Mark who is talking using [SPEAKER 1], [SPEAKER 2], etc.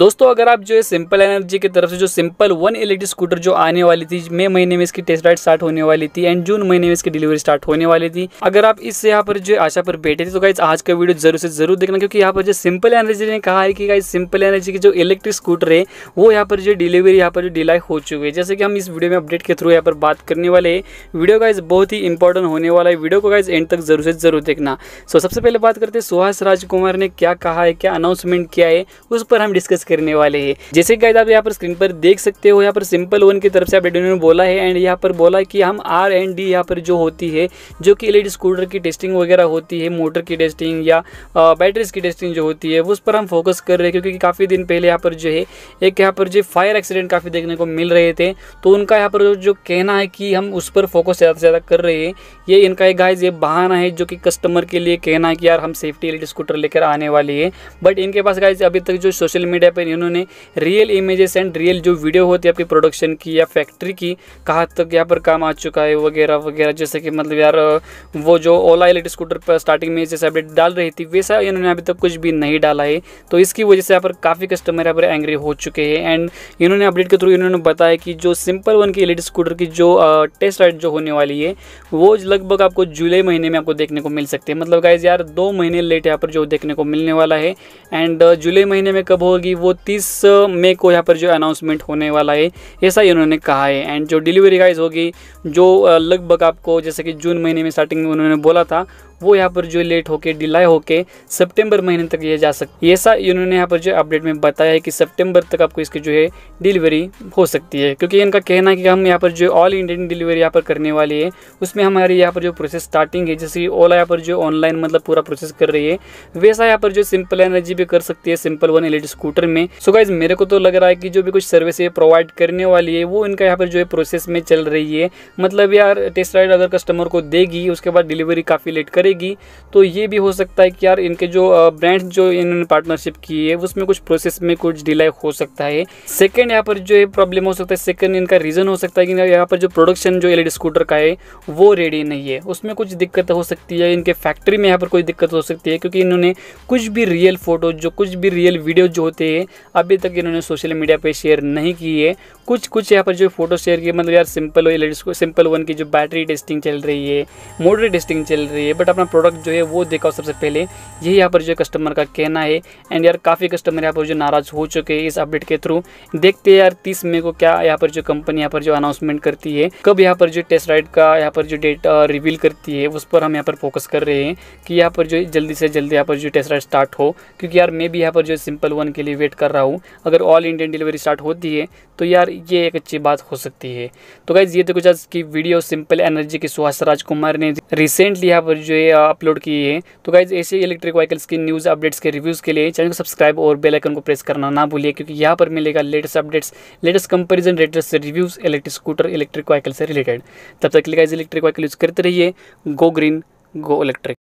[SPEAKER 1] दोस्तों, अगर आप जो है सिंपल एनर्जी की तरफ़ से जो सिंपल वन इलेक्ट्रिक स्कूटर जो आने वाली थी, मई महीने में इसकी टेस्ट राइड स्टार्ट होने वाली थी एंड जून महीने में इसकी डिलीवरी स्टार्ट होने वाली थी। अगर आप इस यहाँ पर जो आशा पर बैठे थे तो गाइज़ आज का वीडियो ज़रूर से ज़रूर देखना क्योंकि यहाँ पर जो सिंपल एनर्जी ने कहा है कि गाइज़ सिंपल एनर्जी की जो इलेक्ट्रिक स्कूटर है, वो यहाँ पर जो डिलीवरी यहाँ पर जो डिलाई हो चुकी है। जैसे कि हम इस वीडियो में अपडेट के थ्रू यहाँ पर बात करने वाले वीडियो गाइज़ बहुत ही इंपॉर्टेंट होने वाला है। वीडियो को गाइज़ एंड तक ज़रूर से ज़रूर देखना। सो सबसे पहले बात करते हैं सुहास राजकुमार ने क्या कहा है, क्या अनाउंसमेंट किया है, उस पर हम डिस्कस करने वाले हैं। जैसे कि आप यहाँ पर स्क्रीन पर देख सकते हो, यहाँ पर सिंपल वन की तरफ़ से अपडेट ने बोला है एंड यहाँ पर बोला कि हम आर एंड डी यहाँ पर जो होती है, जो कि एलईडी स्कूटर की टेस्टिंग वगैरह होती है मोटर की टेस्टिंग या बैटरीज की टेस्टिंग जो होती है उस पर हम फोकस कर रहे हैं क्योंकि काफ़ी दिन पहले यहाँ पर जो है, एक यहाँ पर जो फायर एक्सीडेंट काफ़ी देखने को मिल रहे थे। तो उनका यहाँ पर जो कहना है कि हम उस पर फोकस ज़्यादा से ज़्यादा कर रहे हैं। ये इनका एक गाइज़ ये बहाना है जो कि कस्टमर के लिए कहना है कि यार हम सेफ्टी एलईडी स्कूटर लेकर आने वाली है। बट इनके पास गाइज़ अभी तक जो सोशल मीडिया इन्होंने रियल इमेजेस एंड रियल जो वीडियो होती है आपकी प्रोडक्शन की या फैक्ट्री की, कहाँ तक यहाँ पर काम आ चुका है, वगैरह वगैरह, जैसे कि मतलब यार, वो जो ओला इलेक्ट्रिक स्कूटर पर स्टार्टिंग में जैसे अपडेट डाल रही थी, वैसा इन्होंने अभी तक कुछ भी नहीं डाला है। तो इसकी वजह से यहाँ पर काफ़ी कस्टमर यहाँ पर एंग्री हो चुके हैं एंड इन्होंने अपडेट के थ्रू इन्होंने बताया कि जो सिंपल वन की इलेक्ट्रिक स्कूटर की जो टेस्ट राइड जो होने वाली है, वो लगभग आपको जुलाई महीने में आपको देखने को मिल सकती है। मतलब गाइज़ यार, दो महीने लेट यहाँ पर जो देखने को मिलने वाला है एंड जुलाई महीने में कब होगी, वो तीस मई को यहाँ पर जो अनाउंसमेंट होने वाला है ऐसा ही उन्होंने कहा है। एंड जो डिलीवरी गाइज़ होगी, जो लगभग आपको जैसे कि जून महीने में स्टार्टिंग में उन्होंने बोला था वो यहाँ पर जो लेट होके डिलाई होके सितंबर महीने तक ये जा सकती है। ऐसा इन्होंने यहाँ पर जो अपडेट में बताया है कि सितंबर तक आपको इसकी जो है डिलीवरी हो सकती है। क्योंकि इनका कहना है कि हम यहाँ पर जो ऑल इंडियन डिलीवरी यहाँ पर करने वाली है, उसमें हमारी यहाँ पर जो प्रोसेस स्टार्टिंग है, जैसे ओला यहाँ पर जो ऑनलाइन मतलब पूरा प्रोसेस कर रही है, वैसा यहाँ पर जो सिंपल एनर्जी भी कर सकती है सिंपल वन एल स्कूटर में। सो गाइज़ मेरे को तो लग रहा है कि जो भी कुछ सर्विस प्रोवाइड करने वाली है, वो इनका यहाँ पर जो है प्रोसेस में चल रही है। मतलब यार टेस्ट राइड अगर कस्टमर को देगी, उसके बाद डिलीवरी काफ़ी लेट करेगी तो ये भी हो सकता है कि यार इनके जो ब्रांड्स जो इन्होंने पार्टनरशिप की है, उसमें कुछ प्रोसेस में कुछ डिले हो सकता है। सेकंड यहाँ पर जो है प्रॉब्लम हो सकता है सेकंड इनका रीज़न हो सकता है कि यहाँ पर जो प्रोडक्शन जो एलईडी स्कूटर का है, वो रेडी नहीं है। उसमें कुछ दिक्कत हो सकती है, इनके फैक्ट्री में यहाँ पर कोई दिक्कत हो सकती है, क्योंकि इन्होंने कुछ भी रियल फ़ोटो जो कुछ भी रियल वीडियो जो होते हैं, अभी तक इन्होंने सोशल मीडिया पर शेयर नहीं की है। कुछ कुछ यहाँ पर जो फ़ोटो शेयर किए मतलब यार सिंपल एल सिंपल वन की जो बैटरी टेस्टिंग चल रही है मोटर टेस्टिंग चल रही है बट अपना प्रोडक्ट जो है वो देखा सबसे पहले यही यहाँ पर जो कस्टमर का कहना है एंड यार काफ़ी कस्टमर यहाँ पर जो नाराज़ हो चुके हैं इस अपडेट के थ्रू देखते हैं यार तीस मई को क्या यहाँ पर जो कंपनी यहाँ पर जो अनाउंसमेंट करती है कब यहाँ पर जो टेस्ट राइड का यहाँ पर जो डेट रिवील करती है उस पर हम यहाँ पर फोकस कर रहे हैं कि यहाँ पर जो जल्दी से जल्दी यहाँ पर जो टेस्ट राइड स्टार्ट हो क्योंकि यार मैं भी यहाँ पर जो सिंपल वन के लिए वेट कर रहा हूँ अगर ऑल इंडियन डिलीवरी स्टार्ट होती है तो यार ये एक अच्छी बात हो सकती है तो गाइज़ ये तो कुछ आज की वीडियो सिंपल एनर्जी के सुहास राजकुमार ने रिसेंटली यहाँ पर जो है अपलोड किए हैं। तो गाइज़ ऐसे इलेक्ट्रिक व्हीकल्स की न्यूज़ अपडेट्स के रिव्यूज़ के लिए चैनल को सब्सक्राइब और बेल आइकन को प्रेस करना ना भूलिए, क्योंकि यहाँ पर मिलेगा latest updates latest comparison latest reviews electric scooter electric vehicle से रिलेटेड तब तक के लिए गाइज़ इलेक्ट्रिक व्हीकल यूज़ करते रहिए। Go green go electric